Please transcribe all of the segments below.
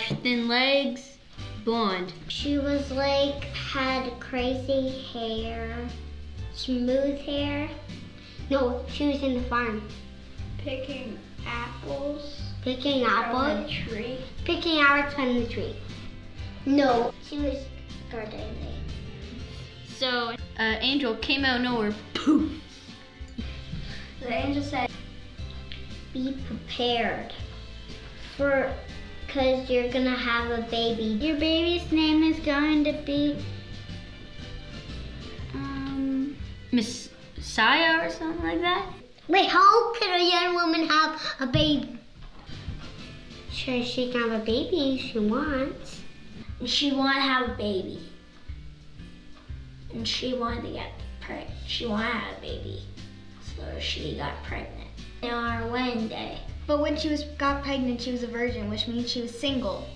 half slash thin legs, blonde. She was like had crazy hair, smooth hair. No, she was in the farm Picking apples picking from apples. the tree. Picking apples from the tree. No, she was gardening. So, uh, Angel came out of nowhere. Poof. The angel said, Be prepared for, cause you're gonna have a baby. Your baby's name is going to be, um. Miss Messiah or something like that. Wait, how can a young woman have a baby? Sure, she can have a baby if she wants. And she wanted to have a baby. And she wanted to get pregnant. She wanted to have a baby. So she got pregnant. On our wedding day. But when she was got pregnant, she was a virgin, which means she was single,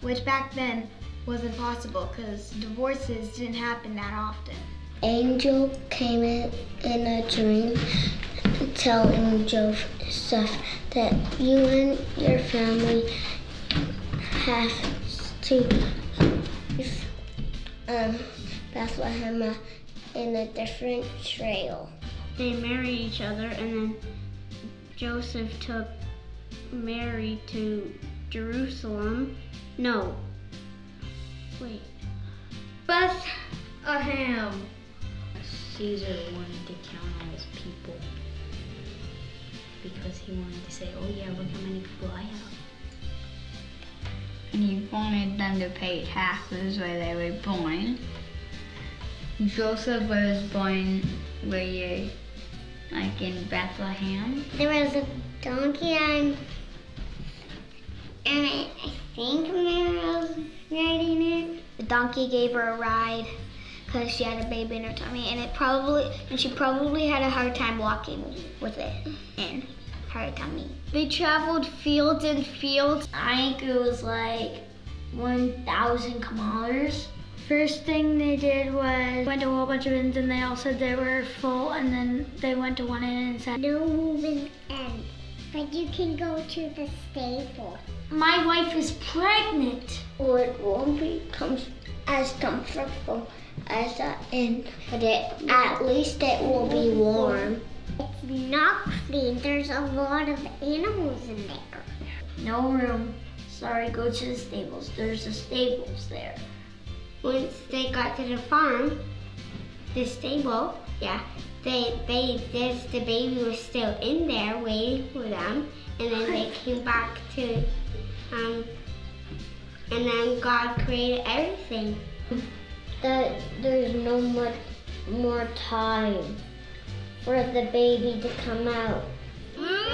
which back then wasn't possible because divorces didn't happen that often. Angel came in, in a dream telling Joseph that you and your family have to leave um, Bethlehem in a different trail. They married each other, and then Joseph took Mary to Jerusalem. No. Wait. Bethlehem. Caesar wanted to count all his people because he wanted to say, oh yeah, look how many people I have. And he wanted them to pay taxes where they were born. Joseph was born where you, like in Bethlehem. There was a donkey and and I, I think Mary was riding it. The donkey gave her a ride because she had a baby in her tummy, and it probably and she probably had a hard time walking with it in her tummy. They traveled fields and fields. I think it was like 1,000 kilometers. First thing they did was went to a whole bunch of inns, and they all said they were full, and then they went to one inn and said, "No moving in, but you can go to the stable." My wife is pregnant. Or it won't be com- as comfortable as the inn, but it, at least it will be warm. It's not clean. There's a lot of animals in there. No room. Sorry, go to the stables. There's the stables there. Once they got to the farm, the stable, yeah, they they this the baby was still in there waiting for them, and then they came back to, um, and then God created everything. That there's no more more time for the baby to come out.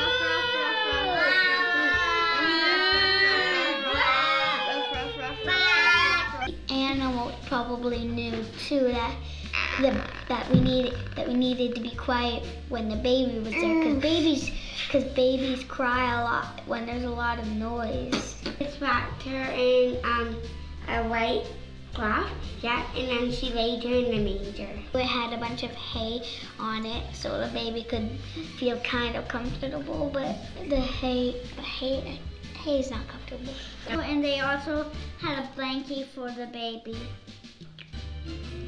Animals probably knew too that the, that we needed that we needed to be quiet when the baby was there because babies because babies cry a lot when there's a lot of noise. It's wrapped her in um, a white cloth, yeah, and then she laid her in the manger. It had a bunch of hay on it so the baby could feel kind of comfortable, but the hay, the hay, hay is not comfortable. Oh, and they also had a blanket for the baby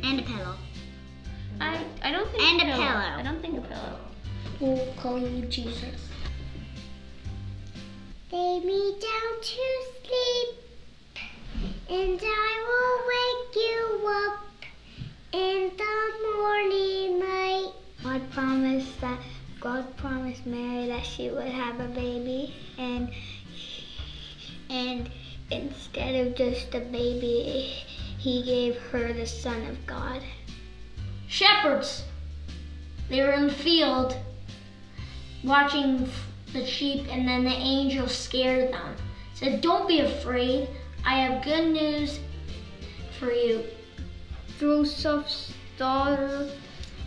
and a pillow. I, I don't think And a pillow. pillow. I don't think a pillow. We'll call you Jesus. Lay me down to sleep, and I will wake you up in the morning light. God promised that God promised Mary that she would have a baby, and and instead of just a baby, He gave her the Son of God. Shepherds. They were in the field watching the sheep, and then the angel scared them. Said, Don't be afraid. I have good news for you. Joseph's daughter,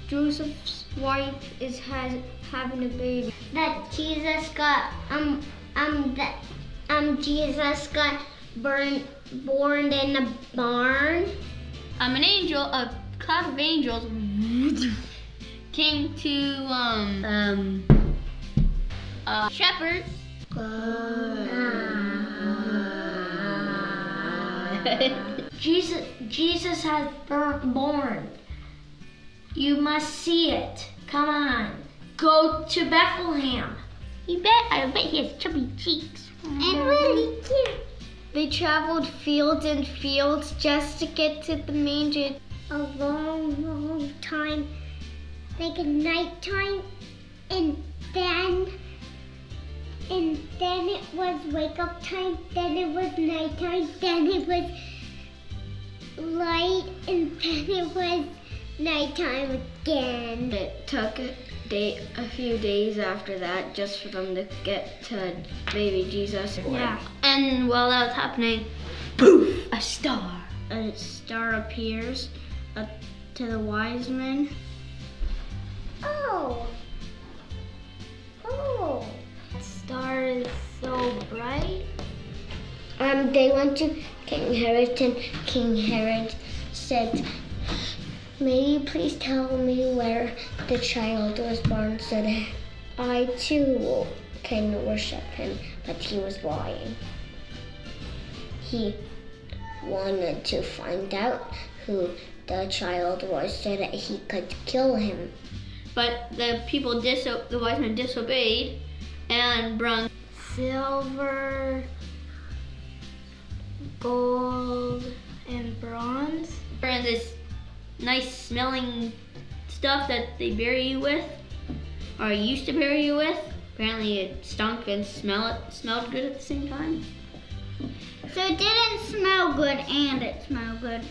Joseph's wife is has having a baby. that Jesus got um um that um Jesus got burned born in a barn I'm an angel, a cloud of angels came to um um uh, shepherds. Jesus, Jesus has bur- born. You must see it. Come on. Go to Bethlehem. You bet. I bet he has chubby cheeks. And really cute. They traveled fields and fields just to get to the manger. A long, long time, like a nighttime, and then, and then it was wake up time. Then it was nighttime. Then it was light, and then it was nighttime again. It took a, day, a few days after that just for them to get to baby Jesus. Yeah. And while that was happening, poof, a star. A star appears to the wise men. Oh. Oh. Star is so bright. Um, they went to King Herod, and King Herod said, May you please tell me where the child was born so that I too can worship him. But he was lying. He wanted to find out who the child was so that he could kill him. But the people diso- the wise men disobeyed and brought Silver, gold, and bronze. and this nice smelling stuff that they bury you with, or used to bury you with. Apparently, it stunk and smell it smelled good at the same time. So it didn't smell good and it smelled good.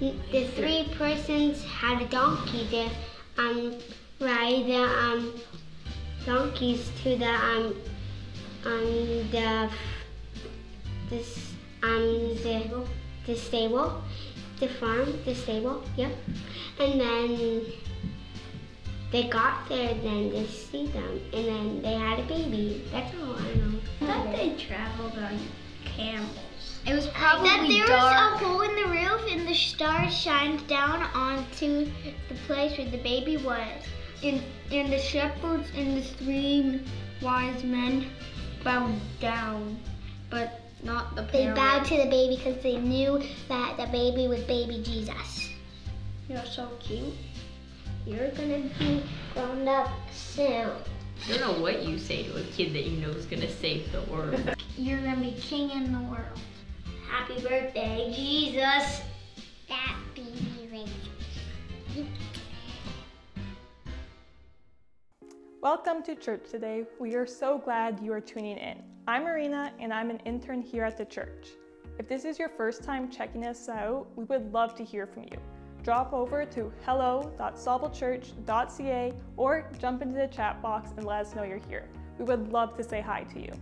The three persons had a donkey to um, ride the um, donkeys to the um, um, the this um the, the stable, the farm, the stable, yep. And then they got there, then they see them, and then they had a baby. That's all I know. I thought they traveled on camels. It was probably that there dark. was a hole in the roof and the stars shined down onto the place where the baby was. And, and the shepherds and the three wise men bowed down, but not the parents. They bowed to the baby because they knew that the baby was baby Jesus. You're so cute. You're gonna be grown up soon. I don't know what you say to a kid that you know is gonna save the world. You're gonna be king in the world. Happy birthday, Jesus. Happy birthday. Welcome to church today. We are so glad you are tuning in. I'm Marina and I'm an intern here at the church. If this is your first time checking us out, we would love to hear from you. Drop over to hello.saublechurch.ca or jump into the chat box and let us know you're here. We would love to say hi to you.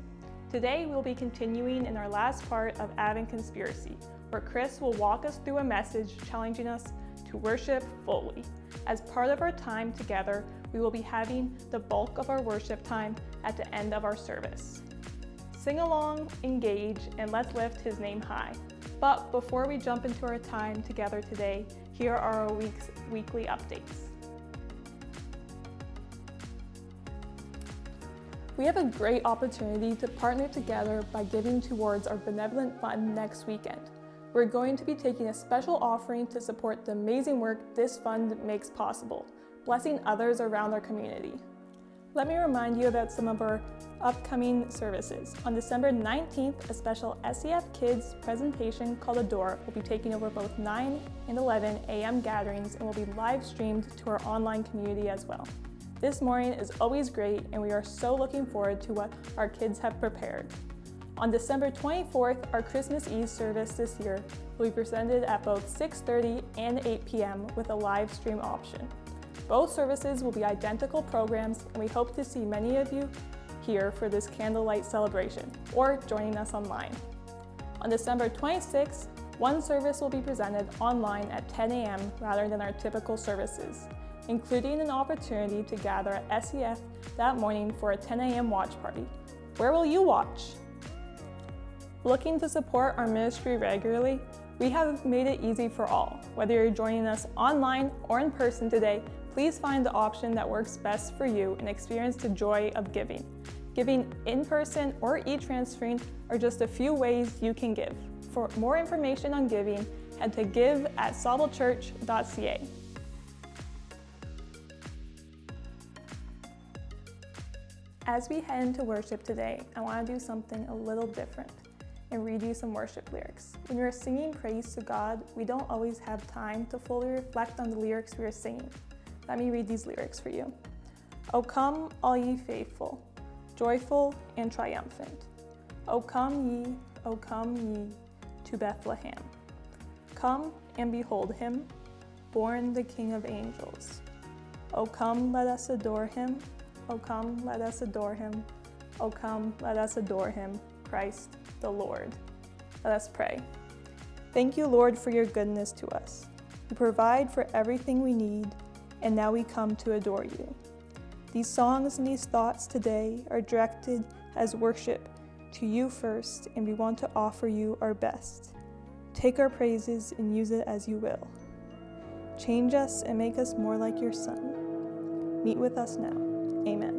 Today we'll be continuing in our last part of Advent Conspiracy, where Chris will walk us through a message challenging us to worship fully. As part of our time together, we will be having the bulk of our worship time at the end of our service. Sing along, engage, and let's lift his name high. But before we jump into our time together today, here are our week's weekly updates. We have a great opportunity to partner together by giving towards our benevolent fund next weekend. We're going to be taking a special offering to support the amazing work this fund makes possible, blessing others around our community. Let me remind you about some of our upcoming services. On December 19th, a special SCF Kids presentation called Adore will be taking over both 9 and 11 a.m. gatherings and will be live streamed to our online community as well. This morning is always great, and we are so looking forward to what our kids have prepared. On December 24th, our Christmas Eve service this year will be presented at both 6:30 and 8 p.m. with a live stream option. Both services will be identical programs, and we hope to see many of you here for this candlelight celebration or joining us online. On December 26th, one service will be presented online at 10 a.m. rather than our typical services, including an opportunity to gather at SCF that morning for a 10 a.m. watch party. Where will you watch? Looking to support our ministry regularly? We have made it easy for all. Whether you're joining us online or in person today, please find the option that works best for you and experience the joy of giving. Giving in person or e transferring are just a few ways you can give. For more information on giving, head to give at saublechurch.ca. As we head into worship today, I want to do something a little different and read you some worship lyrics. When we're singing praise to God, we don't always have time to fully reflect on the lyrics we are singing. Let me read these lyrics for you. O come, all ye faithful, joyful and triumphant. O come ye, O come ye to Bethlehem. Come and behold him, born the King of angels. O come, let us adore him. O come, let us adore him. O come, let us adore him, Christ the Lord. Let us pray. Thank you, Lord, for your goodness to us. You provide for everything we need, and now we come to adore you. These songs and these thoughts today are directed as worship to you first, and we want to offer you our best. Take our praises and use it as you will. Change us and make us more like your Son. Meet with us now. Amen.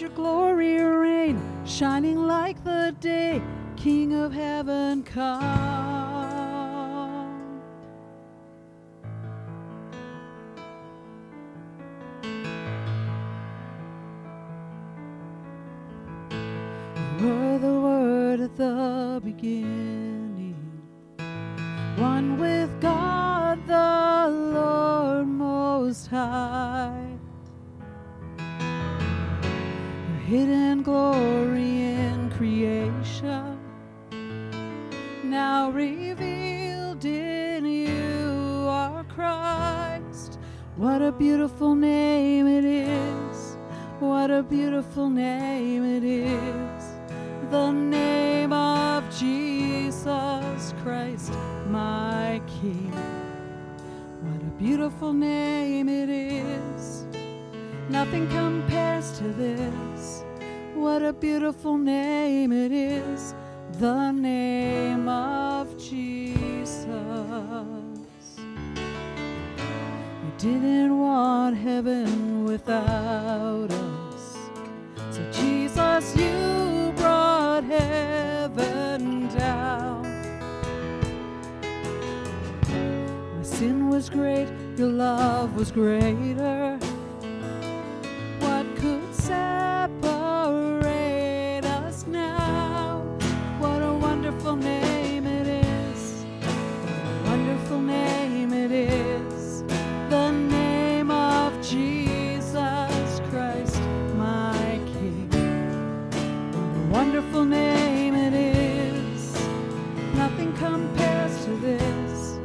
Your glory name it is! The name of Jesus Christ, my King. What a beautiful name it is! Nothing compares to this. What a beautiful name it is, the name of Jesus. You didn't want heaven without us. Jesus, you brought heaven down. My sin was great, your love was greater. What could separate us now? What a wonderful name it is. What a wonderful name it is. Wonderful name it is. Nothing compares to this.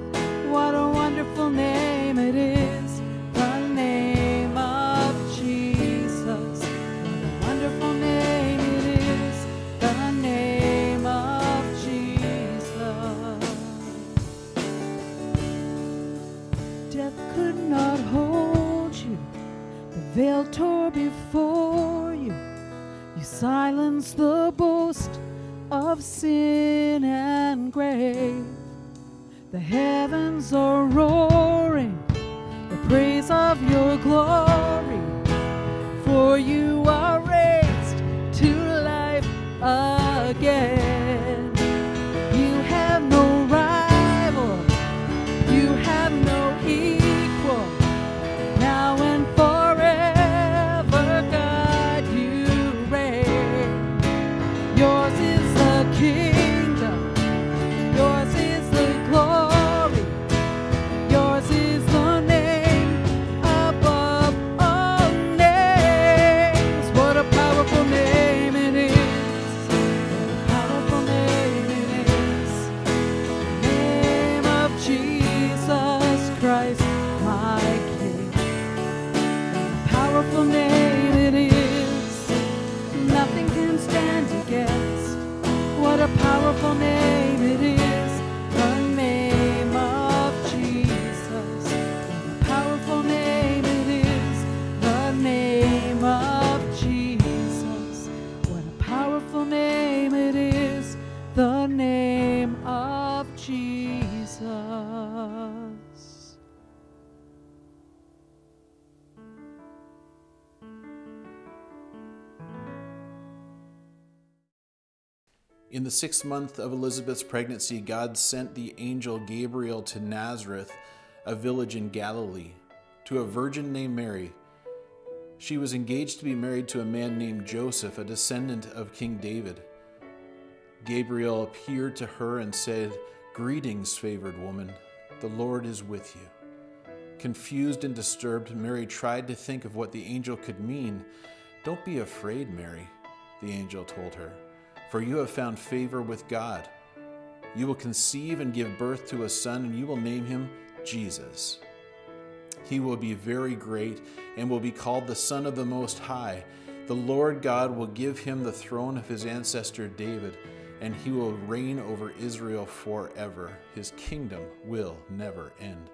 What a wonderful name it is. The name of Jesus. What a wonderful name it is. The name of Jesus. Death could not hold you. The veil tore before You the boast of sin and grave. The heavens are roaring the praise of your glory. For you are raised to life again. In the sixth month of Elizabeth's pregnancy, God sent the angel Gabriel to Nazareth, a village in Galilee, to a virgin named Mary. She was engaged to be married to a man named Joseph, a descendant of King David. Gabriel appeared to her and said, Greetings, favored woman, the Lord is with you. Confused and disturbed, Mary tried to think of what the angel could mean. Don't be afraid, Mary, the angel told her, for you have found favor with God. You will conceive and give birth to a son, and you will name him Jesus. He will be very great and will be called the Son of the Most High. The Lord God will give him the throne of his ancestor David, and he will reign over Israel forever. His kingdom will never end.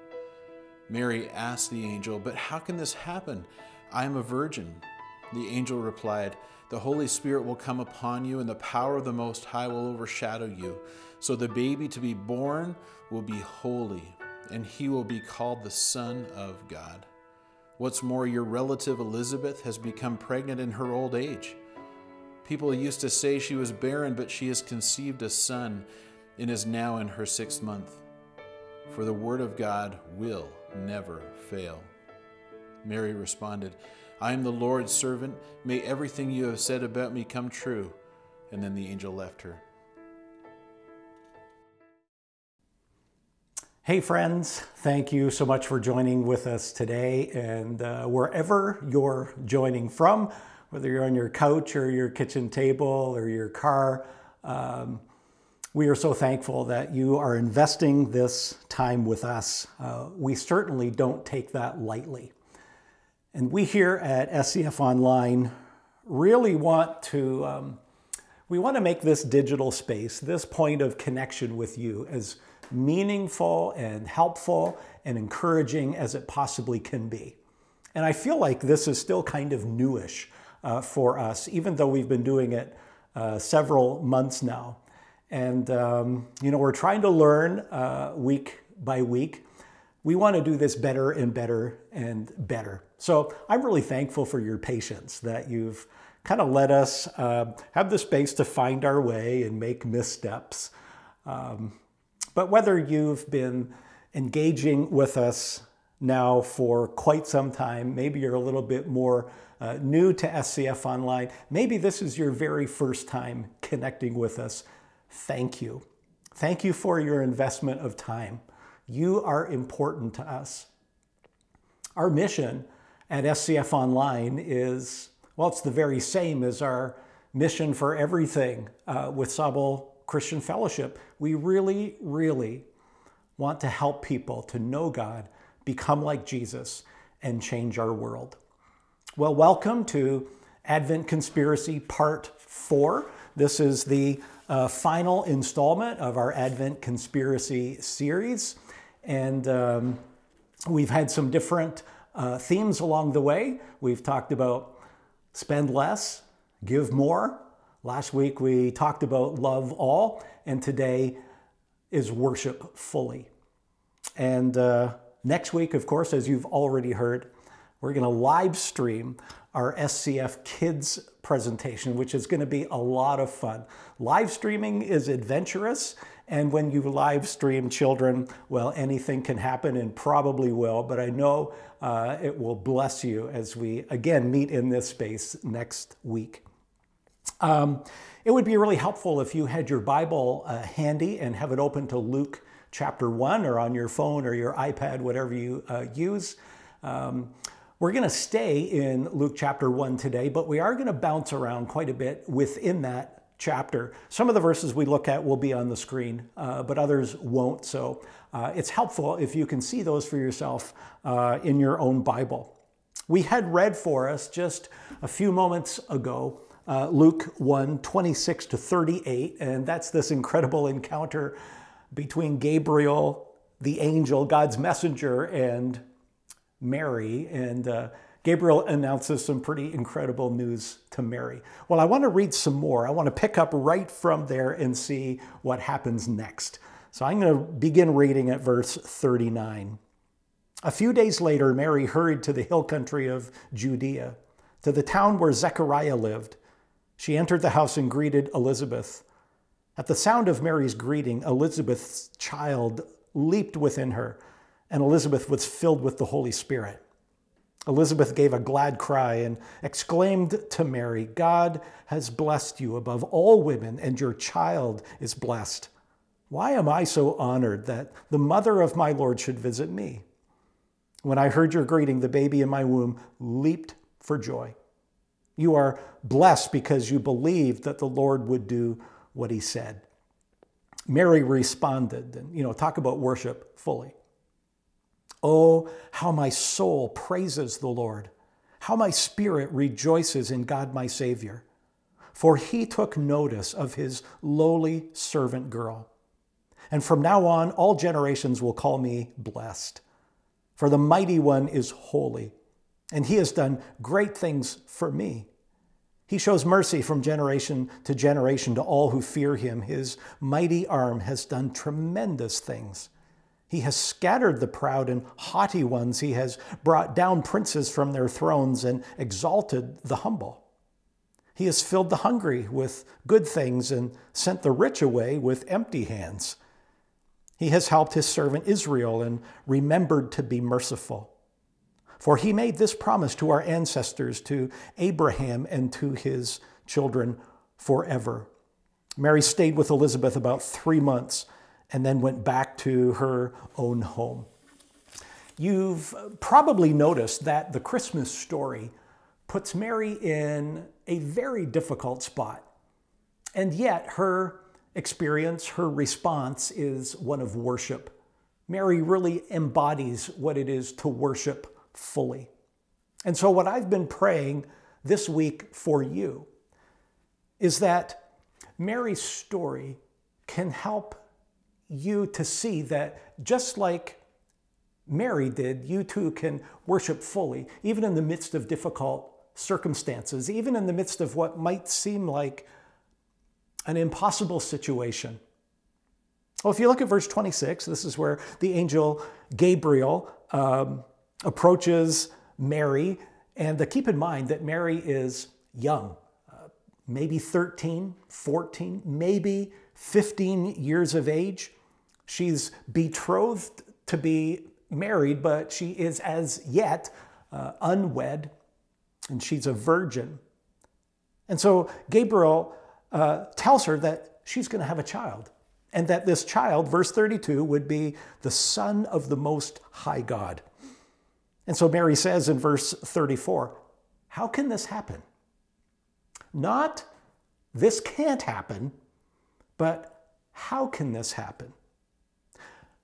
Mary asked the angel, But how can this happen? I am a virgin. The angel replied, The Holy Spirit will come upon you, and the power of the Most High will overshadow you. So the baby to be born will be holy, and he will be called the Son of God. What's more, your relative Elizabeth has become pregnant in her old age. People used to say she was barren, but she has conceived a son and is now in her sixth month. For the word of God will never fail. Mary responded, I am the Lord's servant. May everything you have said about me come true. And then the angel left her. Hey, friends, thank you so much for joining with us today. And uh, wherever you're joining from, whether you're on your couch or your kitchen table or your car, um, we are so thankful that you are investing this time with us. Uh, we certainly don't take that lightly. And we here at SCF Online really want to um, we want to make this digital space, this point of connection with you, as meaningful and helpful and encouraging as it possibly can be. And I feel like this is still kind of newish uh, for us, even though we've been doing it uh, several months now. And, um, you know, we're trying to learn uh, week by week. We want to do this better and better and better. So I'm really thankful for your patience that you've kind of let us uh, have the space to find our way and make missteps. Um, but whether you've been engaging with us now for quite some time, maybe you're a little bit more uh, new to SCF Online, maybe this is your very first time connecting with us, thank you. Thank you for your investment of time. You are important to us. Our mission at SCF Online is, well, it's the very same as our mission for everything uh, with Sauble Christian Fellowship, we really, really want to help people to know God, become like Jesus, and change our world. Well, welcome to Advent Conspiracy Part 4. This is the uh, final installment of our Advent Conspiracy series. And um, we've had some different uh, themes along the way. We've talked about spend less, give more, Last week we talked about love all, and today is worship fully. And uh, next week, of course, as you've already heard, we're going to live stream our SCF Kids presentation, which is going to be a lot of fun. Live streaming is adventurous, and when you live stream children, well, anything can happen and probably will, but I know uh, it will bless you as we again meet in this space next week. Um, it would be really helpful if you had your Bible uh, handy and have it open to Luke chapter 1 or on your phone or your iPad, whatever you uh, use. Um, we're going to stay in Luke chapter 1 today, but we are going to bounce around quite a bit within that chapter. Some of the verses we look at will be on the screen, uh, but others won't. So uh, it's helpful if you can see those for yourself uh, in your own Bible. We had read for us just a few moments ago uh, Luke 1 26 to 38. And that's this incredible encounter between Gabriel, the angel, God's messenger, and Mary. And uh, Gabriel announces some pretty incredible news to Mary. Well, I want to read some more. I want to pick up right from there and see what happens next. So I'm going to begin reading at verse 39. A few days later, Mary hurried to the hill country of Judea, to the town where Zechariah lived. She entered the house and greeted Elizabeth. At the sound of Mary's greeting, Elizabeth's child leaped within her, and Elizabeth was filled with the Holy Spirit. Elizabeth gave a glad cry and exclaimed to Mary, God has blessed you above all women, and your child is blessed. Why am I so honored that the mother of my Lord should visit me? When I heard your greeting, the baby in my womb leaped for joy. You are blessed because you believed that the Lord would do what he said. Mary responded, and you know, talk about worship fully. Oh, how my soul praises the Lord, how my spirit rejoices in God my Savior, for he took notice of his lowly servant girl. And from now on, all generations will call me blessed, for the mighty one is holy, and he has done great things for me. He shows mercy from generation to generation to all who fear him. His mighty arm has done tremendous things. He has scattered the proud and haughty ones. He has brought down princes from their thrones and exalted the humble. He has filled the hungry with good things and sent the rich away with empty hands. He has helped his servant Israel and remembered to be merciful. For he made this promise to our ancestors, to Abraham and to his children forever. Mary stayed with Elizabeth about three months and then went back to her own home. You've probably noticed that the Christmas story puts Mary in a very difficult spot. And yet, her experience, her response is one of worship. Mary really embodies what it is to worship fully. And so, what I've been praying this week for you is that Mary's story can help you to see that just like Mary did, you too can worship fully, even in the midst of difficult circumstances, even in the midst of what might seem like an impossible situation. Well, if you look at verse 26, this is where the angel Gabriel um, approaches Mary. And uh, keep in mind that Mary is young, uh, maybe 13, 14, maybe 15 years of age. She's betrothed to be married, but she is as yet uh, unwed, and she's a virgin. And so Gabriel uh, tells her that she's going to have a child, and that this child, verse 32, would be the Son of the Most High God. And so Mary says in verse 34, How can this happen? Not this can't happen, but how can this happen?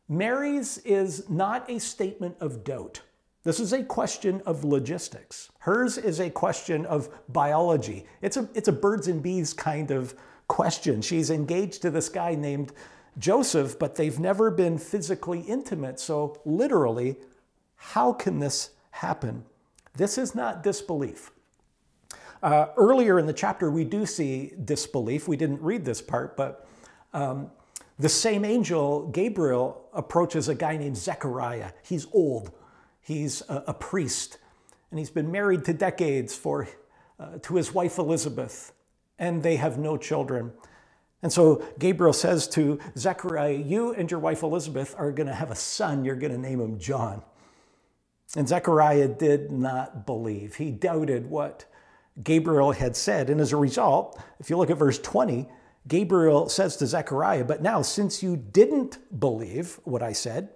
Mary's is not a statement of doubt. This is a question of logistics. Hers is a question of biology. It's a, it's a birds and bees kind of question. She's engaged to this guy named Joseph, but they've never been physically intimate. So, literally, how can this happen? This is not disbelief. Uh, earlier in the chapter, we do see disbelief. We didn't read this part, but um, the same angel, Gabriel, approaches a guy named Zechariah. He's old, he's a, a priest, and he's been married to decades for, uh, to his wife Elizabeth, and they have no children. And so Gabriel says to Zechariah, You and your wife Elizabeth are going to have a son. You're going to name him John. And Zechariah did not believe. He doubted what Gabriel had said. And as a result, if you look at verse 20, Gabriel says to Zechariah, But now, since you didn't believe what I said,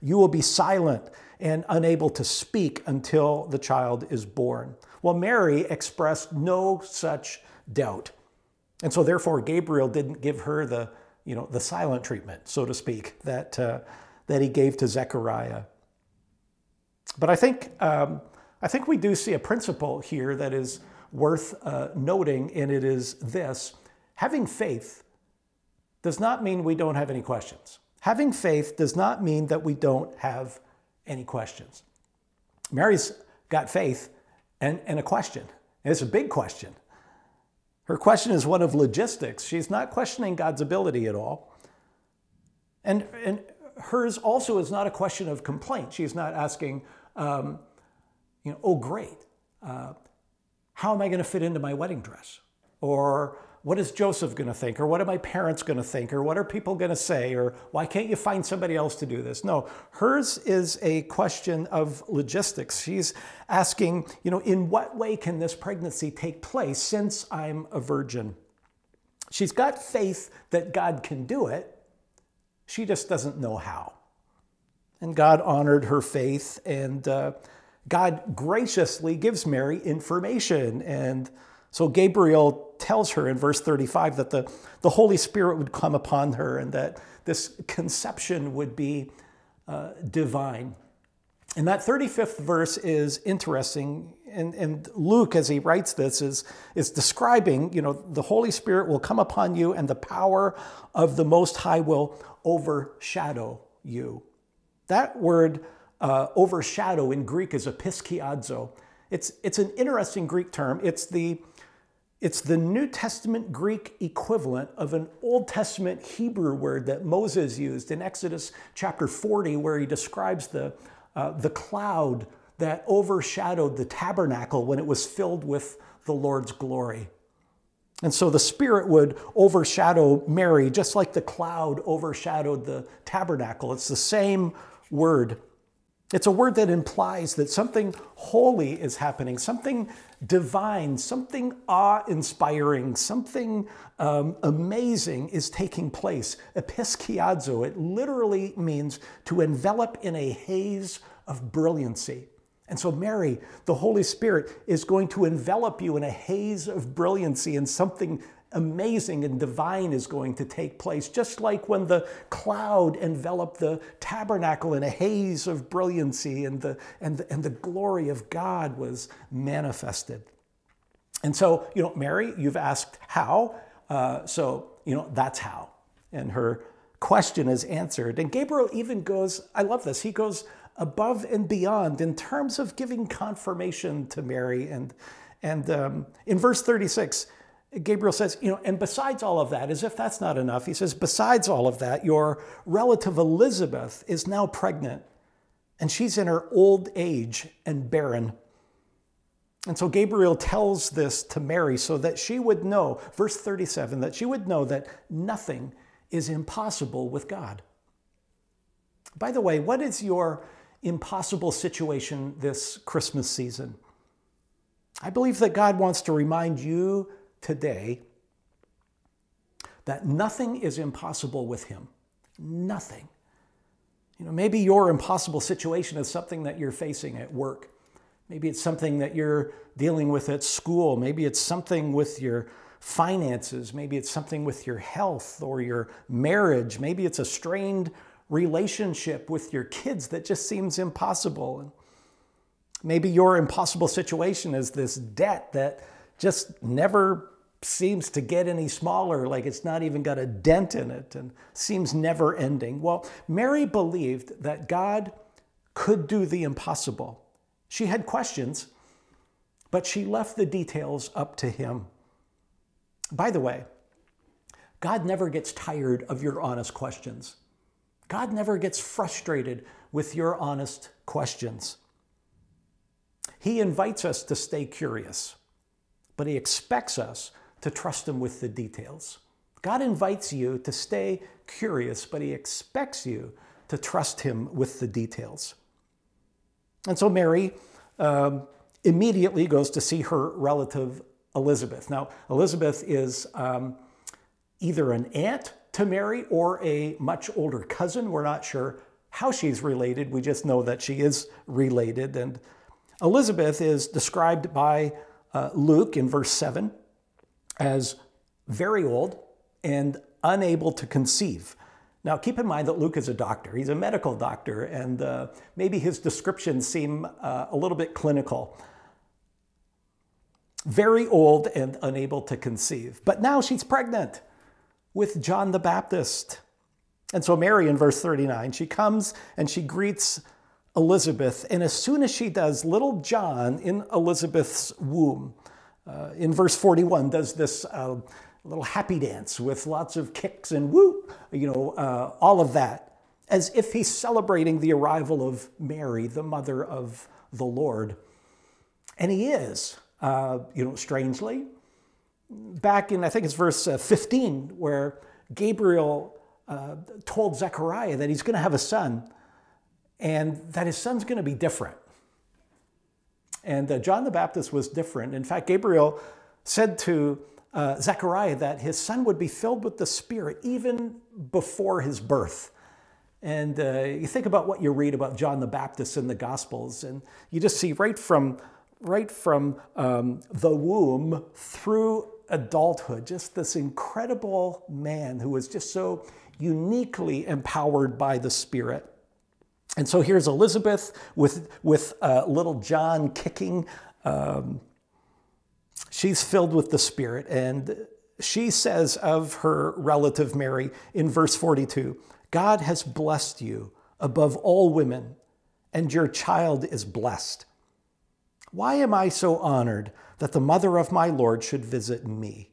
you will be silent and unable to speak until the child is born. Well, Mary expressed no such doubt. And so, therefore, Gabriel didn't give her the, you know, the silent treatment, so to speak, that, uh, that he gave to Zechariah. But I think, um, I think we do see a principle here that is worth uh, noting, and it is this Having faith does not mean we don't have any questions. Having faith does not mean that we don't have any questions. Mary's got faith and, and a question. And it's a big question. Her question is one of logistics. She's not questioning God's ability at all. And, and hers also is not a question of complaint. She's not asking, um, you know, oh, great. Uh, how am I going to fit into my wedding dress? Or what is Joseph going to think? Or what are my parents going to think? Or what are people going to say? Or why can't you find somebody else to do this? No, hers is a question of logistics. She's asking, you know, in what way can this pregnancy take place since I'm a virgin? She's got faith that God can do it. She just doesn't know how. And God honored her faith, and uh, God graciously gives Mary information and so Gabriel tells her in verse 35 that the, the Holy Spirit would come upon her and that this conception would be uh, divine. And that 35th verse is interesting. And, and, Luke, as he writes this, is, is describing, you know, the Holy Spirit will come upon you and the power of the Most High will overshadow you. That word uh, overshadow in Greek is episkiazo. It's, it's an interesting Greek term. It's the It's the New Testament Greek equivalent of an Old Testament Hebrew word that Moses used in Exodus chapter 40, where he describes the, uh, the cloud that overshadowed the tabernacle when it was filled with the Lord's glory. And so the Spirit would overshadow Mary, just like the cloud overshadowed the tabernacle. It's the same word. It's a word that implies that something holy is happening, something divine, something awe inspiring, something um, amazing is taking place. Episkiazo, it literally means to envelop in a haze of brilliancy. And so, Mary, the Holy Spirit, is going to envelop you in a haze of brilliancy, and something amazing and divine is going to take place, just like when the cloud enveloped the tabernacle in a haze of brilliancy and the, and the, and the glory of God was manifested. And so, you know, Mary, you've asked how. Uh, so, you know, that's how. And her question is answered. And Gabriel even goes, I love this, he goes, above and beyond in terms of giving confirmation to Mary. And, and um, in verse 36, Gabriel says, you know, and besides all of that, as if that's not enough, he says, besides all of that, your relative Elizabeth is now pregnant, and she's in her old age and barren. And so Gabriel tells this to Mary so that she would know, verse 37, that she would know that nothing is impossible with God. By the way, what is your impossible situation this Christmas season. I believe that God wants to remind you today that nothing is impossible with Him. Nothing. You know, maybe your impossible situation is something that you're facing at work. Maybe it's something that you're dealing with at school. Maybe it's something with your finances. Maybe it's something with your health or your marriage. Maybe it's a strained relationship with your kids that just seems impossible. Maybe your impossible situation is this debt that just never seems to get any smaller, like it's not even got a dent in it and seems never ending. Well, Mary believed that God could do the impossible. She had questions, but she left the details up to Him. By the way, God never gets tired of your honest questions. God never gets frustrated with your honest questions. He invites us to stay curious, but He expects us to trust Him with the details. God invites you to stay curious, but He expects you to trust Him with the details. And so Mary um, immediately goes to see her relative Elizabeth. Now, Elizabeth is um, either an aunt to Mary or a much older cousin. We're not sure how she's related. We just know that she is related. And Elizabeth is described by uh, Luke in verse 7 as very old and unable to conceive. Now, keep in mind that Luke is a doctor. He's a medical doctor, and uh, maybe his descriptions seem uh, a little bit clinical. Very old and unable to conceive. But now she's pregnant with John the Baptist. And so, Mary, in verse 39, she comes and she greets Elizabeth. And as soon as she does, little John in Elizabeth's womb, uh, in verse 41, does this uh, little happy dance with lots of kicks and woo, you know, uh, all of that, as if he's celebrating the arrival of Mary, the mother of the Lord. And he is, uh, you know, strangely, back in, I think it's verse uh, 15, where Gabriel uh, told Zechariah that he's going to have a son and that his son's going to be different. And uh, John the Baptist was different. In fact, Gabriel said to uh, Zechariah that his son would be filled with the Spirit even before his birth. And uh, you think about what you read about John the Baptist in the Gospels, and you just see right from right from um, the womb through adulthood, just this incredible man who was just so uniquely empowered by the Spirit. And so here's Elizabeth with, with uh, little John kicking. Um, she's filled with the Spirit. And she says of her relative Mary in verse 42 God has blessed you above all women, and your child is blessed. Why am I so honored that the mother of my Lord should visit me?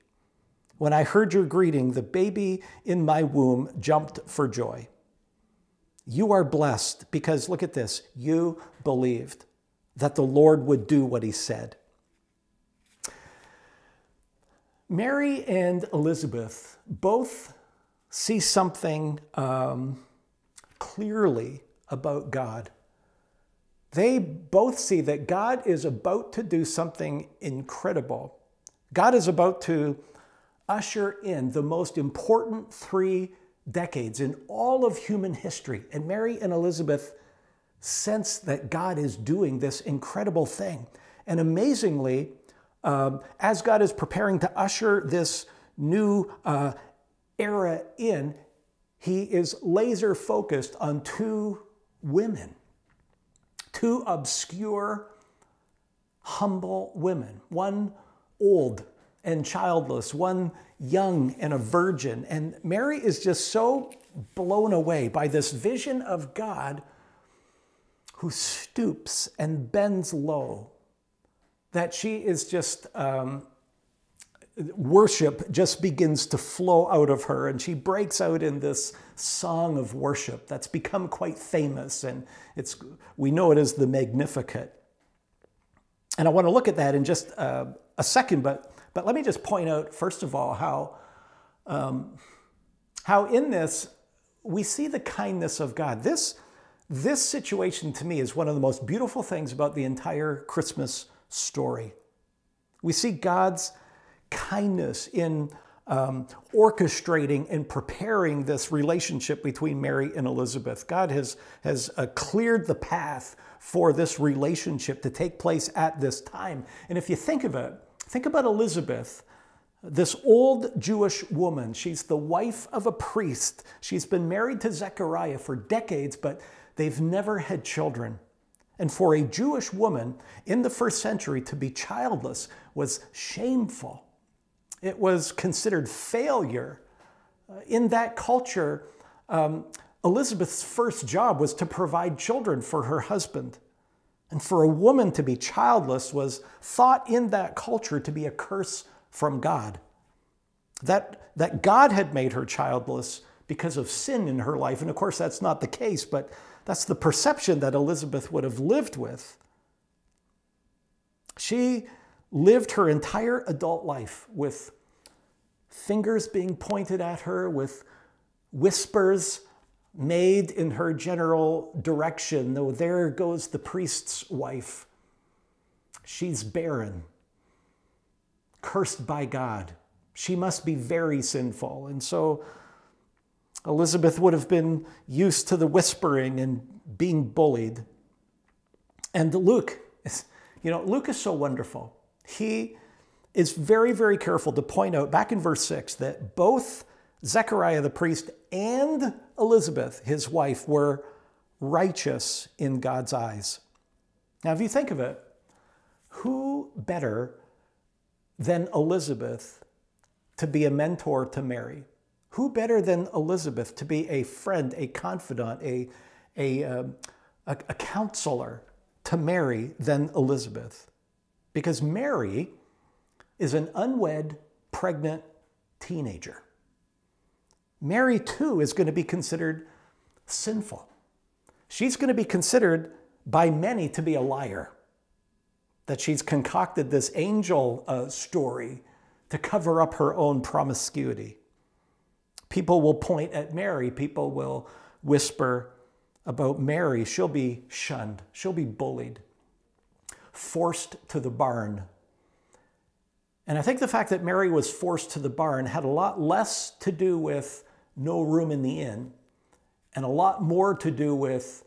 When I heard your greeting, the baby in my womb jumped for joy. You are blessed because, look at this, you believed that the Lord would do what he said. Mary and Elizabeth both see something um, clearly about God. They both see that God is about to do something incredible. God is about to usher in the most important three decades in all of human history. And Mary and Elizabeth sense that God is doing this incredible thing. And amazingly, um, as God is preparing to usher this new uh, era in, he is laser focused on two women, two obscure, humble women, one old and childless, one young and a virgin. And Mary is just so blown away by this vision of God who stoops and bends low that she is just, um, worship just begins to flow out of her and she breaks out in this song of worship that's become quite famous and it's we know it as the magnificat and i want to look at that in just uh, a second but but let me just point out first of all how um, how in this we see the kindness of god this this situation to me is one of the most beautiful things about the entire christmas story we see god's kindness in um, orchestrating and preparing this relationship between Mary and Elizabeth. God has, has uh, cleared the path for this relationship to take place at this time. And if you think of it, think about Elizabeth, this old Jewish woman. She's the wife of a priest. She's been married to Zechariah for decades, but they've never had children. And for a Jewish woman in the first century to be childless was shameful. It was considered failure. Uh, in that culture, um, Elizabeth's first job was to provide children for her husband. And for a woman to be childless was thought in that culture to be a curse from God. That, that God had made her childless because of sin in her life. And of course, that's not the case, but that's the perception that Elizabeth would have lived with. She lived her entire adult life with fingers being pointed at her, with whispers made in her general direction. Though there goes the priest's wife. She's barren, cursed by God. She must be very sinful. And so Elizabeth would have been used to the whispering and being bullied. And Luke, you know, Luke is so wonderful. He is very, very careful to point out back in verse 6 that both Zechariah the priest and Elizabeth, his wife, were righteous in God's eyes. Now, if you think of it, who better than Elizabeth to be a mentor to Mary? Who better than Elizabeth to be a friend, a confidant, a, a, uh, a, a counselor to Mary than Elizabeth? Because Mary is an unwed, pregnant teenager. Mary, too, is going to be considered sinful. She's going to be considered by many to be a liar, that she's concocted this angel uh, story to cover up her own promiscuity. People will point at Mary, people will whisper about Mary. She'll be shunned, she'll be bullied, forced to the barn and I think the fact that Mary was forced to the barn had a lot less to do with no room in the inn and a lot more to do with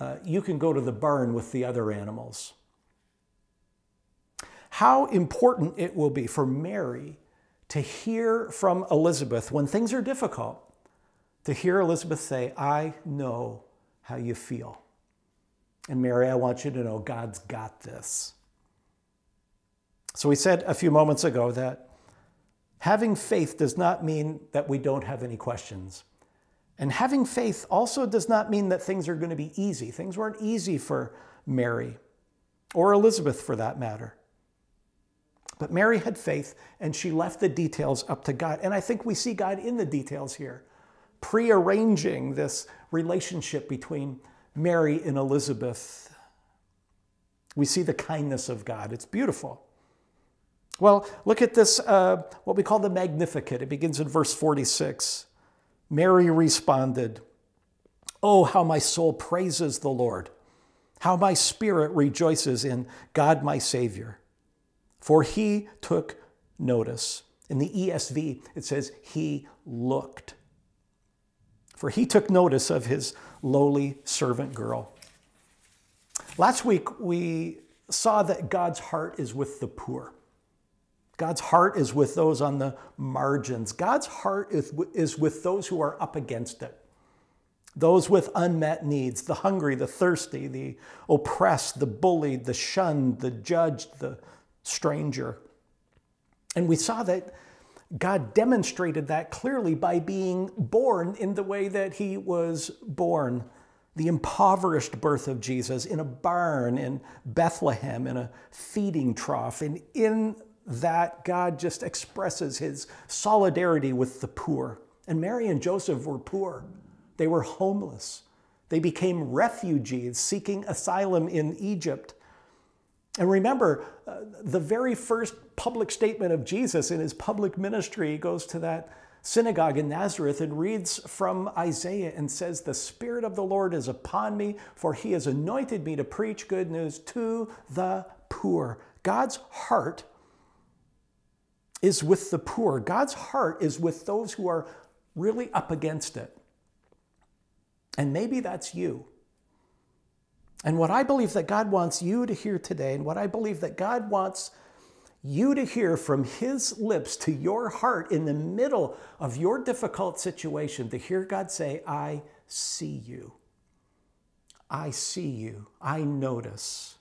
uh, you can go to the barn with the other animals. How important it will be for Mary to hear from Elizabeth when things are difficult, to hear Elizabeth say, I know how you feel. And Mary, I want you to know God's got this. So we said a few moments ago that having faith does not mean that we don't have any questions. And having faith also does not mean that things are going to be easy. Things weren't easy for Mary. or Elizabeth for that matter. But Mary had faith and she left the details up to God. And I think we see God in the details here, prearranging this relationship between Mary and Elizabeth. We see the kindness of God. It's beautiful. Well, look at this, uh, what we call the Magnificat. It begins in verse 46. Mary responded, Oh, how my soul praises the Lord, how my spirit rejoices in God my Savior for he took notice. In the ESV, it says, he looked. For he took notice of his lowly servant girl. Last week, we saw that God's heart is with the poor. God's heart is with those on the margins. God's heart is, is with those who are up against it. Those with unmet needs, the hungry, the thirsty, the oppressed, the bullied, the shunned, the judged, the stranger. And we saw that God demonstrated that clearly by being born in the way that he was born. The impoverished birth of Jesus in a barn in Bethlehem, in a feeding trough. And in that, God just expresses his solidarity with the poor. And Mary and Joseph were poor, they were homeless. They became refugees seeking asylum in Egypt. And remember, uh, the very first public statement of Jesus in his public ministry goes to that synagogue in Nazareth and reads from Isaiah and says, The Spirit of the Lord is upon me, for he has anointed me to preach good news to the poor. God's heart is with the poor, God's heart is with those who are really up against it. And maybe that's you. And what I believe that God wants you to hear today, and what I believe that God wants you to hear from His lips to your heart in the middle of your difficult situation, to hear God say, I see you. I see you. I notice.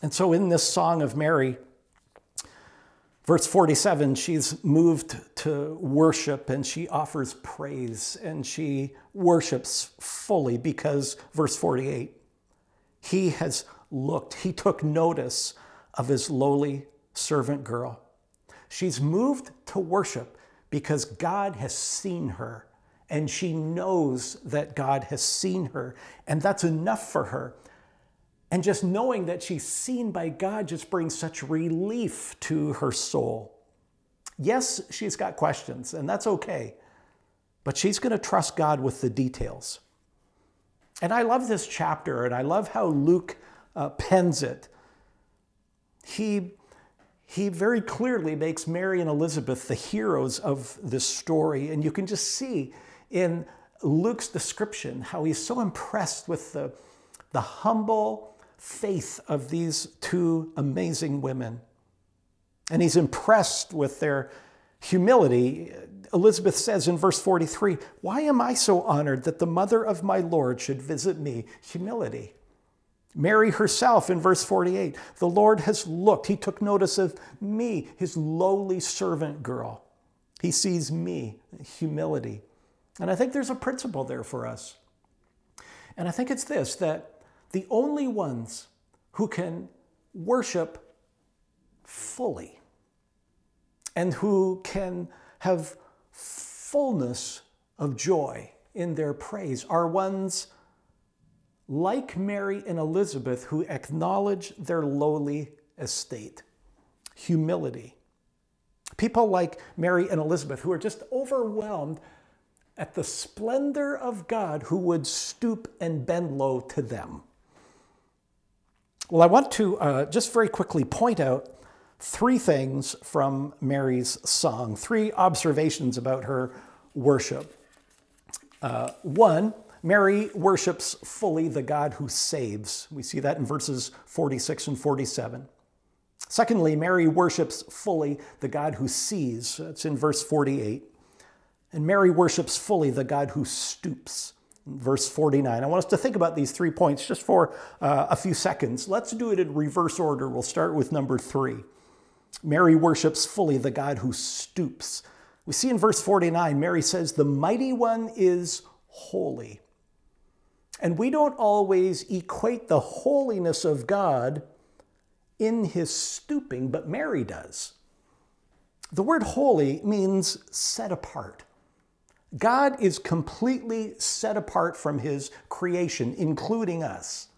And so in this song of Mary, Verse 47, she's moved to worship and she offers praise and she worships fully because, verse 48, he has looked, he took notice of his lowly servant girl. She's moved to worship because God has seen her and she knows that God has seen her, and that's enough for her. And just knowing that she's seen by God just brings such relief to her soul. Yes, she's got questions, and that's okay, but she's going to trust God with the details. And I love this chapter, and I love how Luke uh, pens it. He, he very clearly makes Mary and Elizabeth the heroes of this story, and you can just see in Luke's description how he's so impressed with the, the humble, faith of these two amazing women. And he's impressed with their humility. Elizabeth says in verse 43, Why am I so honored that the mother of my Lord should visit me? Humility. Mary herself in verse 48, the Lord has looked. He took notice of me, his lowly servant girl. He sees me, humility. And I think there's a principle there for us. And I think it's this that the only ones who can worship fully and who can have fullness of joy in their praise are ones like Mary and Elizabeth who acknowledge their lowly estate, humility. People like Mary and Elizabeth who are just overwhelmed at the splendor of God who would stoop and bend low to them. Well, I want to uh, just very quickly point out three things from Mary's song, three observations about her worship. Uh, one, Mary worships fully the God who saves. We see that in verses 46 and 47. Secondly, Mary worships fully the God who sees. That's in verse 48. And Mary worships fully the God who stoops verse 49. I want us to think about these three points just for uh, a few seconds. Let's do it in reverse order. We'll start with number three. Mary worships fully the God who stoops. We see in verse 49, Mary says, The mighty one is holy. And we don't always equate the holiness of God in his stooping, but Mary does. The word holy means set apart. God is completely set apart from his creation, including us.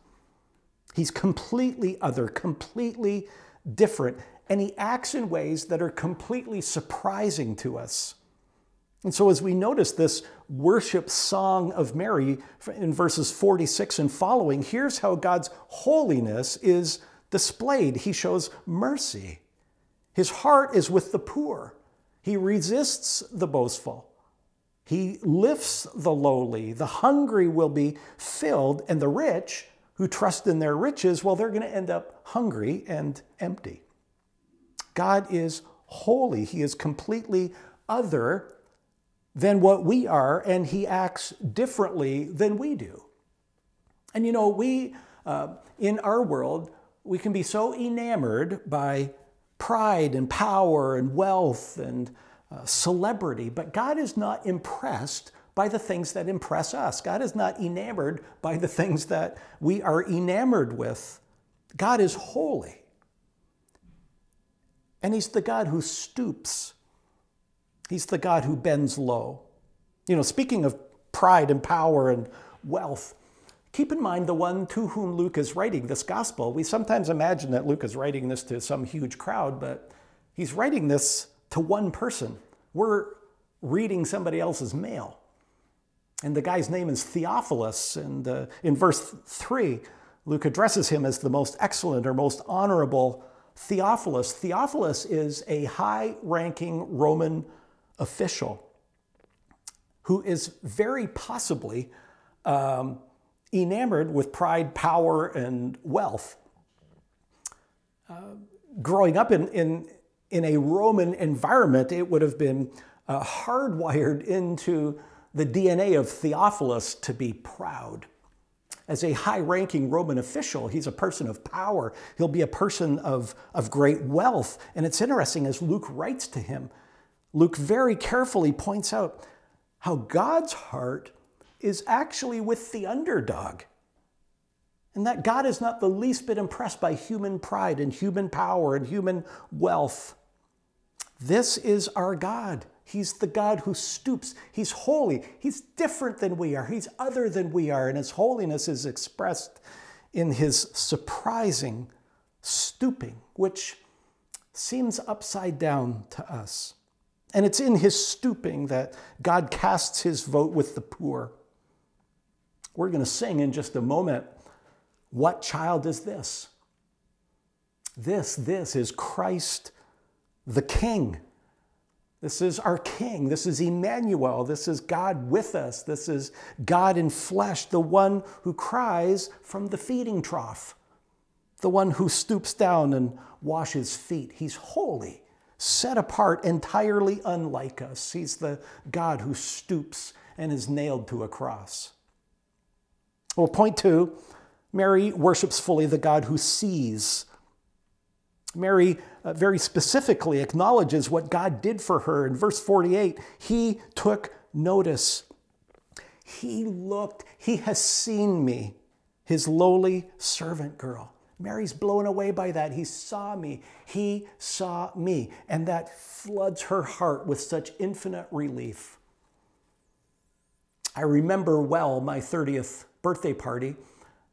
He's completely other, completely different, and he acts in ways that are completely surprising to us. And so, as we notice this worship song of Mary in verses 46 and following, here's how God's holiness is displayed. He shows mercy. His heart is with the poor. He resists the boastful. He lifts the lowly. The hungry will be filled, and the rich who trust in their riches, well, they're going to end up hungry and empty. God is holy. He is completely other than what we are, and He acts differently than we do. And you know, we, uh, in our world, we can be so enamored by pride and power and wealth and celebrity, but God is not impressed by the things that impress us. God is not enamored by the things that we are enamored with. God is holy. And He's the God who stoops, He's the God who bends low. You know, speaking of pride and power and wealth, keep in mind the one to whom Luke is writing this gospel. We sometimes imagine that Luke is writing this to some huge crowd, but he's writing this to one person. We're reading somebody else's mail. And the guy's name is Theophilus. And uh, in verse 3, Luke addresses him as the most excellent or most honorable Theophilus. Theophilus is a high ranking Roman official who is very possibly um, enamored with pride, power, and wealth. Uh, growing up in, in in a Roman environment, it would have been uh, hardwired into the DNA of Theophilus to be proud. As a high ranking Roman official, he's a person of power. He'll be a person of, of great wealth. And it's interesting as Luke writes to him, Luke very carefully points out how God's heart is actually with the underdog. And that God is not the least bit impressed by human pride and human power and human wealth. This is our God. He's the God who stoops. He's holy. He's different than we are. He's other than we are. And his holiness is expressed in his surprising stooping, which seems upside down to us. And it's in his stooping that God casts his vote with the poor. We're going to sing in just a moment. What child is this? This, this is Christ the King. This is our King. This is Emmanuel. This is God with us. This is God in flesh, the one who cries from the feeding trough, the one who stoops down and washes feet. He's holy, set apart, entirely unlike us. He's the God who stoops and is nailed to a cross. Well, point two Mary worships fully the God who sees. Mary uh, very specifically acknowledges what God did for her. In verse 48, he took notice. He looked, he has seen me, his lowly servant girl. Mary's blown away by that. He saw me. He saw me. And that floods her heart with such infinite relief. I remember well my 30th birthday party.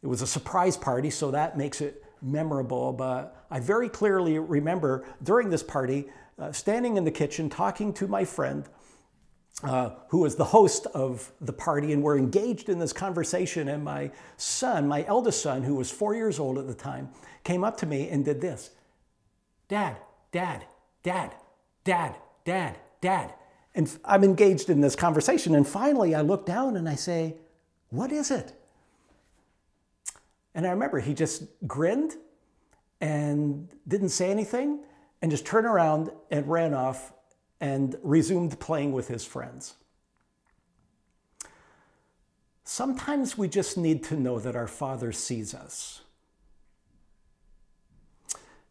It was a surprise party, so that makes it memorable, but I very clearly remember during this party uh, standing in the kitchen talking to my friend uh, who was the host of the party, and we're engaged in this conversation. And my son, my eldest son, who was four years old at the time, came up to me and did this Dad, Dad, Dad, Dad, Dad, Dad. And I'm engaged in this conversation. And finally, I look down and I say, What is it? And I remember he just grinned and didn't say anything and just turned around and ran off and resumed playing with his friends. Sometimes we just need to know that our Father sees us.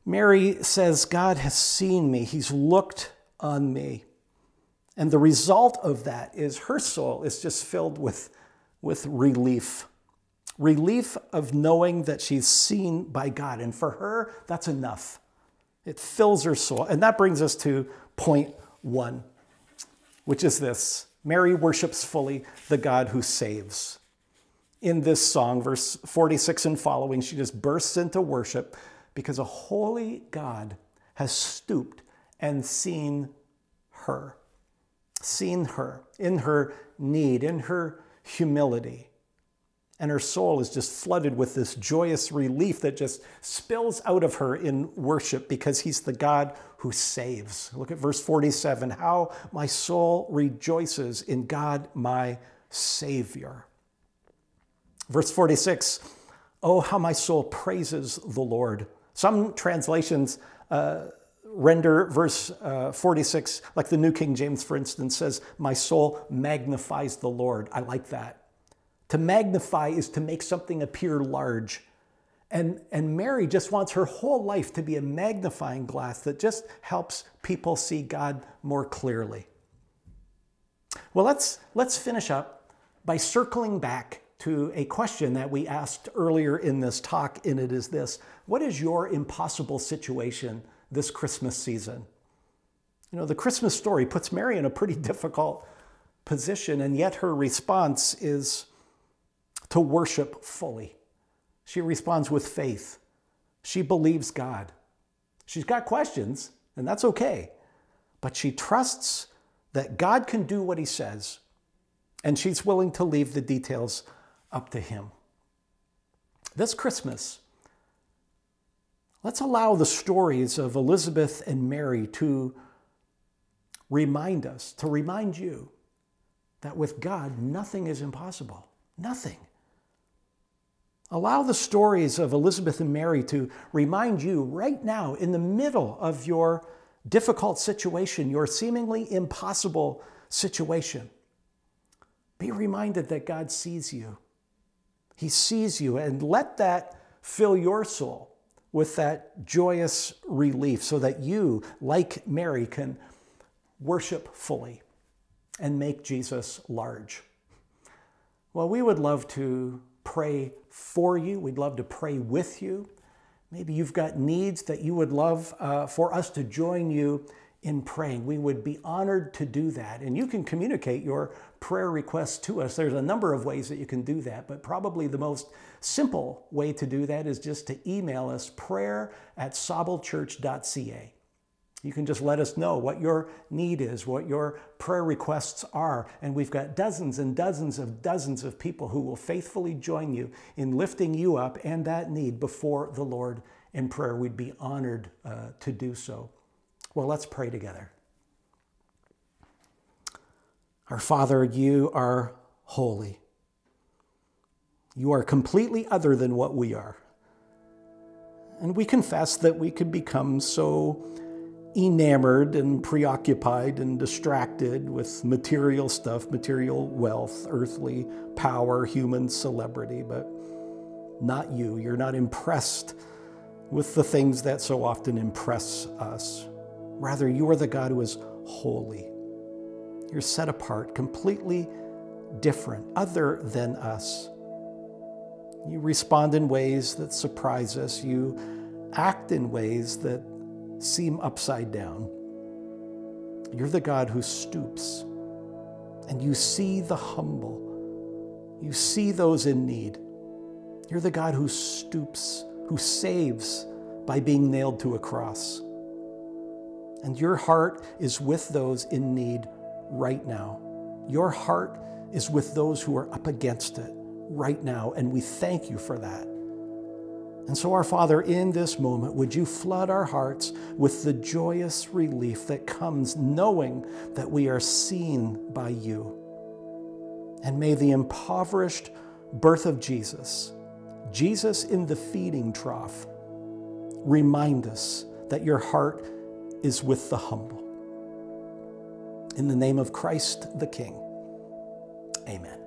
Mary says, God has seen me, He's looked on me. And the result of that is her soul is just filled with, with relief. Relief of knowing that she's seen by God. And for her, that's enough. It fills her soul. And that brings us to point one, which is this Mary worships fully the God who saves. In this song, verse 46 and following, she just bursts into worship because a holy God has stooped and seen her, seen her in her need, in her humility. And her soul is just flooded with this joyous relief that just spills out of her in worship because he's the God who saves. Look at verse 47 How my soul rejoices in God, my Savior. Verse 46 Oh, how my soul praises the Lord. Some translations uh, render verse uh, 46, like the New King James, for instance, says, My soul magnifies the Lord. I like that. To magnify is to make something appear large. And, and Mary just wants her whole life to be a magnifying glass that just helps people see God more clearly. Well, let's, let's finish up by circling back to a question that we asked earlier in this talk, and it is this What is your impossible situation this Christmas season? You know, the Christmas story puts Mary in a pretty difficult position, and yet her response is to worship fully. She responds with faith. She believes God. She's got questions, and that's okay. But she trusts that God can do what he says, and she's willing to leave the details up to him. This Christmas, let's allow the stories of Elizabeth and Mary to remind us, to remind you that with God, nothing is impossible. Nothing. Allow the stories of Elizabeth and Mary to remind you right now, in the middle of your difficult situation, your seemingly impossible situation, be reminded that God sees you. He sees you, and let that fill your soul with that joyous relief so that you, like Mary, can worship fully and make Jesus large. Well, we would love to pray for you. We'd love to pray with you. Maybe you've got needs that you would love uh, for us to join you in praying. We would be honored to do that. And you can communicate your prayer requests to us. There's a number of ways that you can do that, but probably the most simple way to do that is just to email us prayer at saublechurch.ca. You can just let us know what your need is, what your prayer requests are. And we've got dozens and dozens of dozens of people who will faithfully join you in lifting you up and that need before the Lord in prayer. We'd be honored uh, to do so. Well, let's pray together. Our Father, you are holy. You are completely other than what we are. And we confess that we could become so enamored and preoccupied and distracted with material stuff, material wealth, earthly power, human celebrity, but not you. You're not impressed with the things that so often impress us. Rather, you are the God who is holy. You're set apart, completely different, other than us. You respond in ways that surprise us. You act in ways that seem upside down. You're the God who stoops and you see the humble. You see those in need. You're the God who stoops, who saves by being nailed to a cross. And your heart is with those in need right now. Your heart is with those who are up against it right now, and we thank you for that. And so, our Father, in this moment, would you flood our hearts with the joyous relief that comes knowing that we are seen by you? And may the impoverished birth of Jesus, Jesus in the feeding trough, remind us that your heart is with the humble. In the name of Christ the King, amen.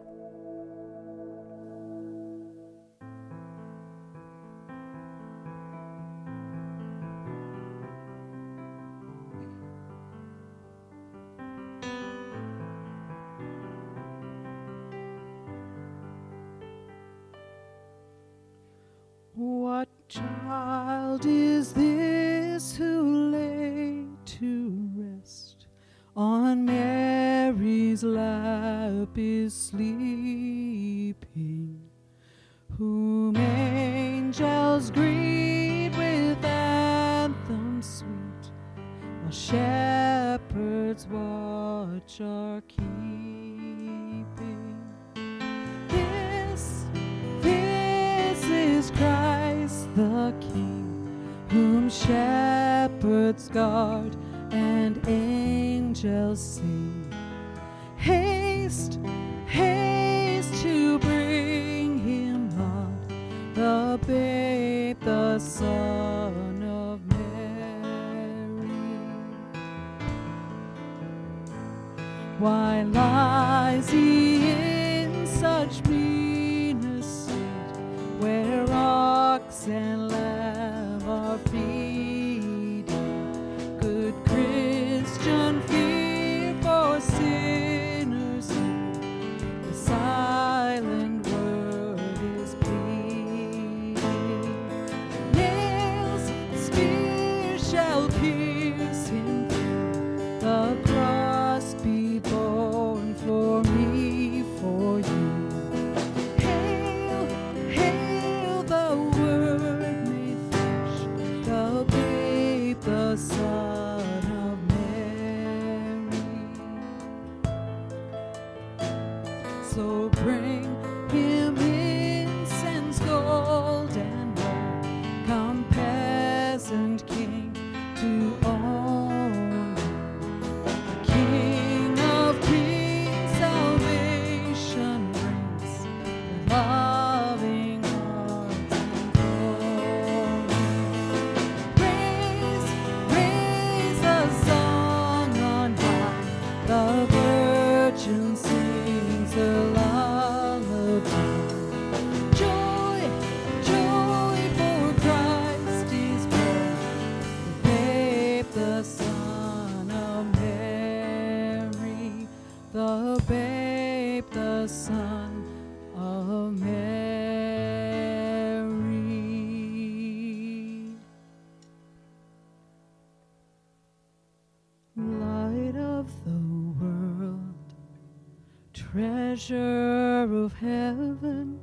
treasure of heaven,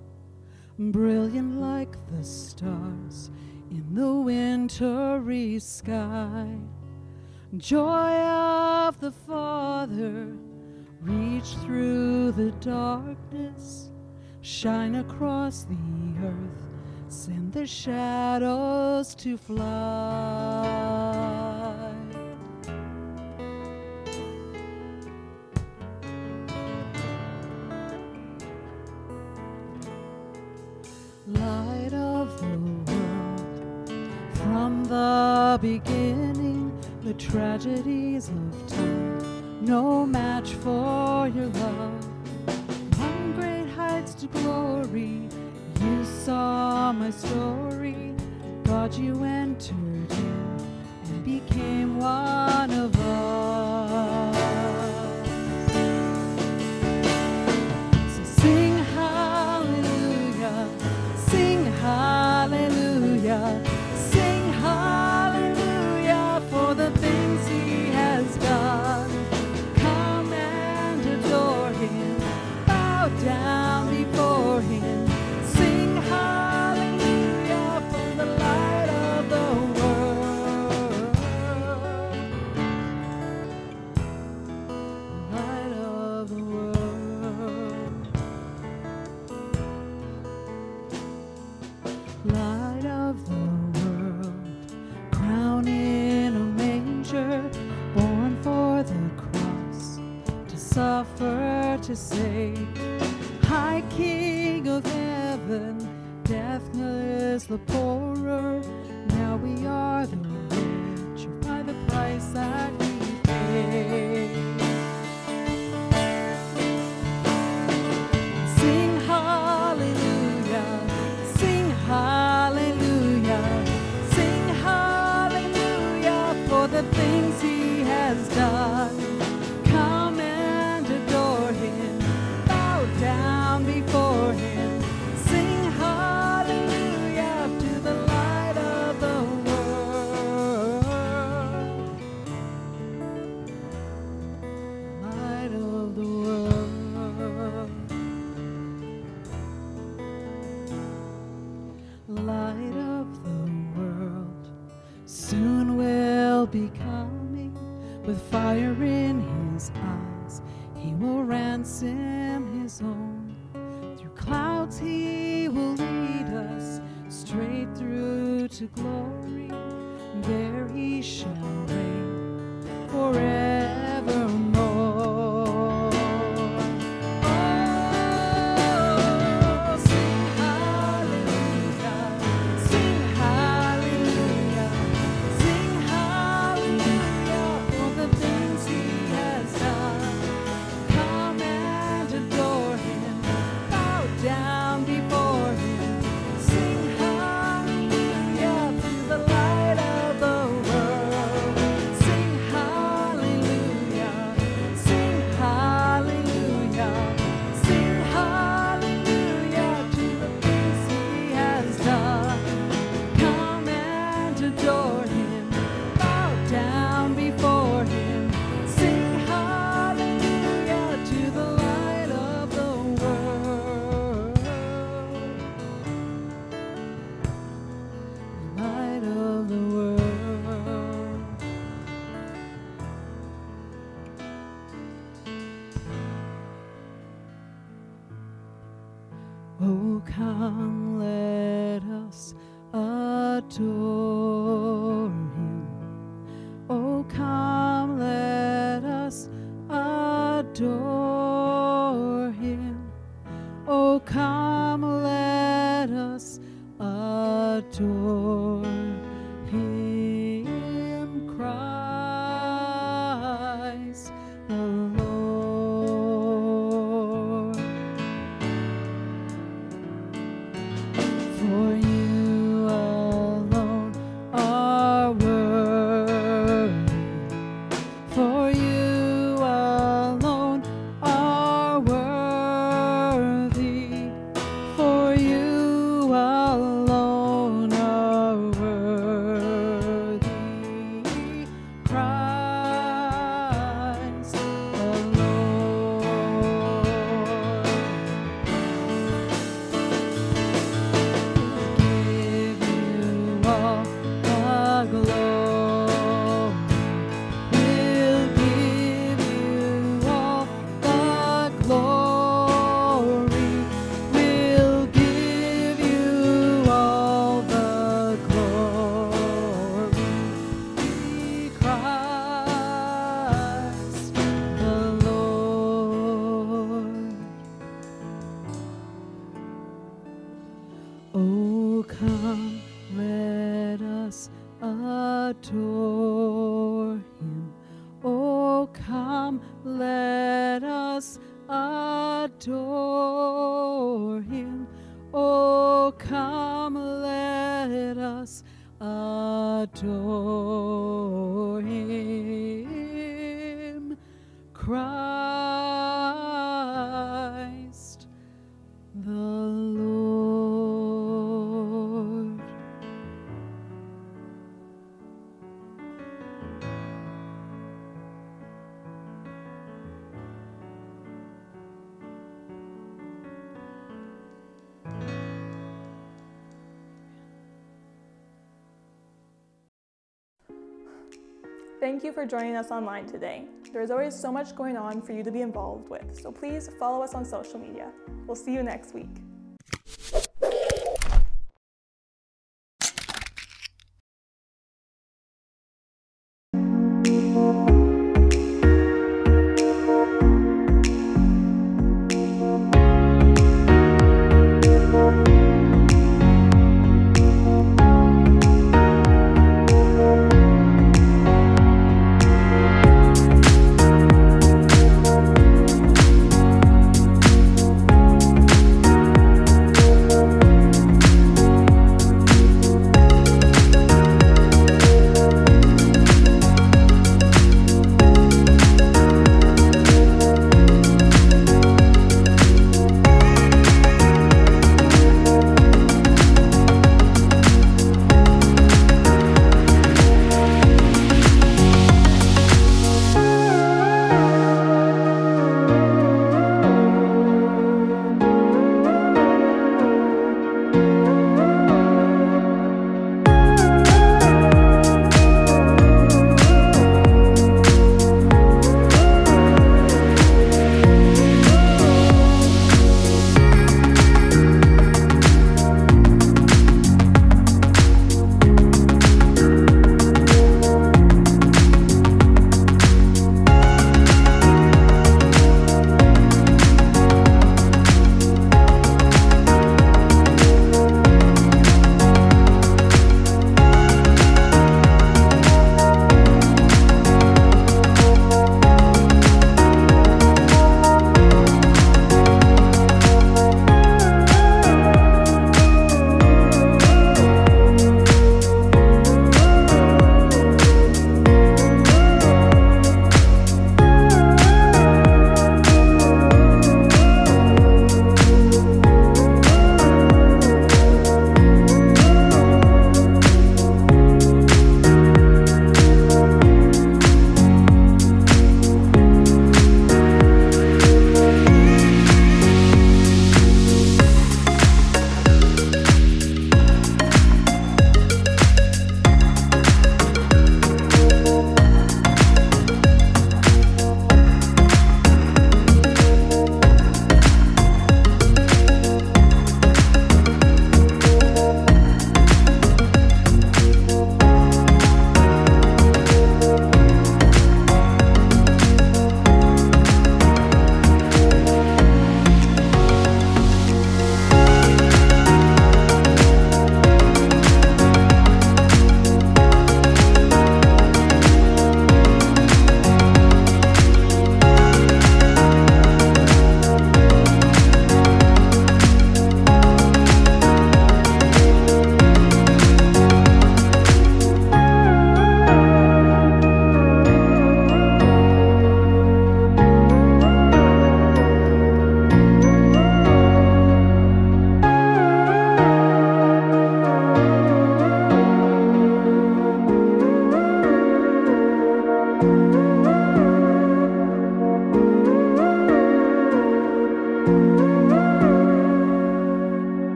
brilliant like the stars in the wintry sky. Joy of the Father, reach through the darkness, shine across the earth, send the shadows to fly. the tragedies of time, no match for your love. From great heights to glory, you saw my story. God, you entered in and became one the poor Thank you for joining us online today. There is always so much going on for you to be involved with, so please follow us on social media. We'll see you next week.